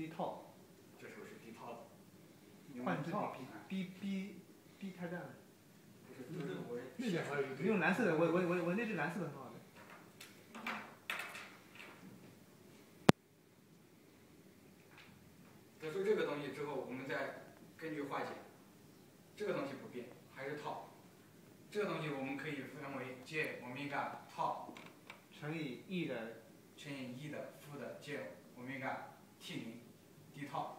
低套，这时候是低套的。换字套比 B B B 开战，不是，就是我那边还有一个用蓝色的，我我我我那只蓝色的很好的。得出这个东西之后，我们再根据化解，这个东西不变，还是套。这个东西我们可以分为 j 欧米伽套乘以 E 的乘以 e 的负的 j 欧米伽 t 零 d 套。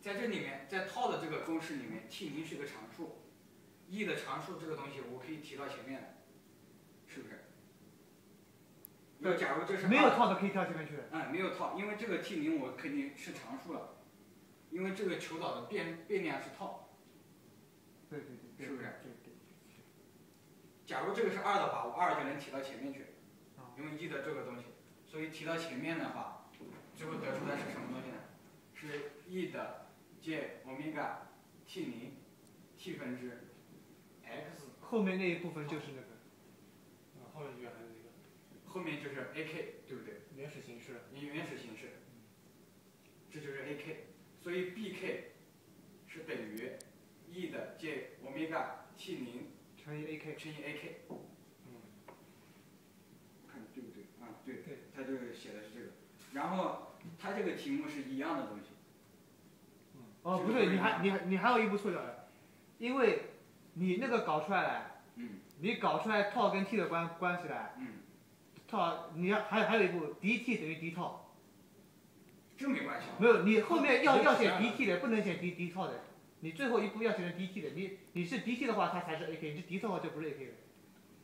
在这里面，在套的这个公式里面，t 零是个常数，e 的常数这个东西我可以提到前面来，是不是？要假如这是没有套的可以跳前面去。嗯，没有套，因为这个 t 零我肯定是常数了，因为这个求导的变变量是套。对对对对，是不是对对。假如这个是二的话，我二就能提到前面去啊，因为 e 的这个东西，所以提到前面的话，最后得出来是什么东西呢？是 e 的 j 欧米伽 t 零 t 分之 x，后面那一部分就是那个。啊，后面原来的那个后面就是 ak，对不对？原始形式，以原始形式，这就是 ak，所以 bk 是等于 e 的借欧米伽 t 零乘以 AK，乘以 ak。嗯，看对不对？啊，对，对，他这个写的是这个。然后他这个题目是一样的东西，哦，不对，你还你还你还有一步错掉了，因为你那个搞出来了，嗯你搞出来套跟 T 的关关系来，嗯，套你要还有还有一步 dt 等于 d 套，这没关系啊。没有你后面要要写 dt 的，不能写 d d 套的，你最后一步要写成 dt 的，你你是 dt 的话它才是 ak，你是 d 套的话就不是 ak 了。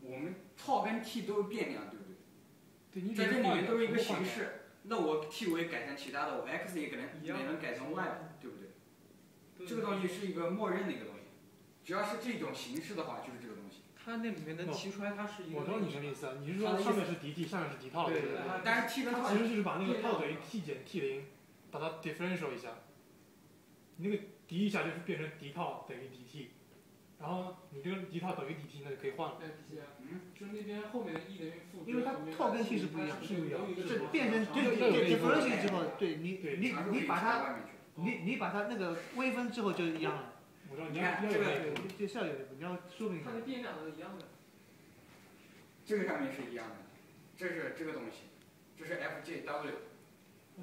我们套跟 t 都是变量，对不对？对，你在这里面都是一个形式。那我 t 我也改成其他的，我 x 也可能也能改成 y，对不对？这个东西是一个默认的一个东西，只要是这种形式的话，就是这个东西。它那里面能提出来，它是一个。我懂你什么意思啊？你是说上面是 dt，下面是 d 套，对对对？但是 t 跟套它其实就是把那个套等于 t 减 t 零，把它 differential 一下，你那个 d 一下就是变成 d 套等于 dt，然后你这个 d 套等于 dt，那就可以换了。嗯，就是那边后面的 e 等于负因为它套跟 T 是不一样它是不一样这有一个什么变成就这就这 differentiate 之后，对你对你你把它。你你把它那个微分之后就一样了，我知道你你要要有看这个就是要有一步，你要说明它。的变量都一样的。这个上面是一样的，这是这个东西，这是 fjw。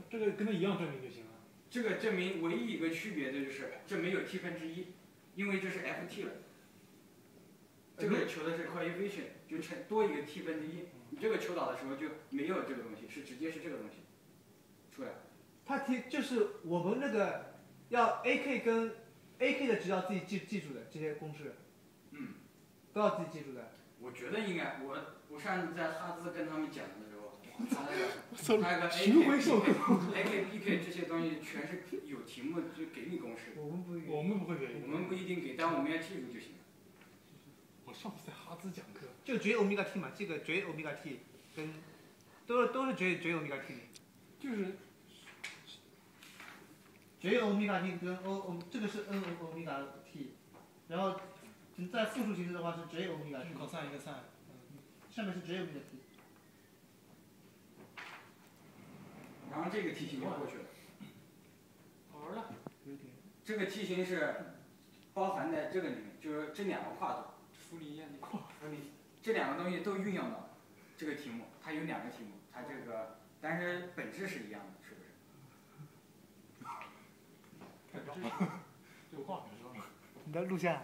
这个跟它一样证明就行了。这个证明唯一一个区别的就是这没有 t 分之一，因为这是 ft 了。这个求的是 coefficient，就乘多一个 t 分之一。你这个求导的时候就没有这个东西，是直接是这个东西出来。它提就是我们那个要 AK 跟 AK 的值要自己记记住的这些公式，嗯，都要自己记住的。我觉得应该，我我上次在哈兹跟他们讲的时候，他那个他那个巡回授 PK AK PK 这些东西全是有题目就给你公式，我们不我们不会给我们不一定给，但我们要记住就行了。我上次在哈兹讲课，就绝欧米伽 T 嘛，这个绝欧米伽 T 跟都是都是绝绝欧米伽 T。就是 J 欧米伽 T 跟 O 欧这个是 N 欧欧米伽 T，然后在复数形式的话是 J 欧米伽 T，一个 cos 一个 sin，上面是 J 欧米伽 T。然后这个题型就过去了。好玩的。有点。这个题型是包含在这个里面，就是这两个跨度，处理一样的。这两个东西都运用到这个题目，它有两个题目，它这个但是本质是一样的，是不 你的路线。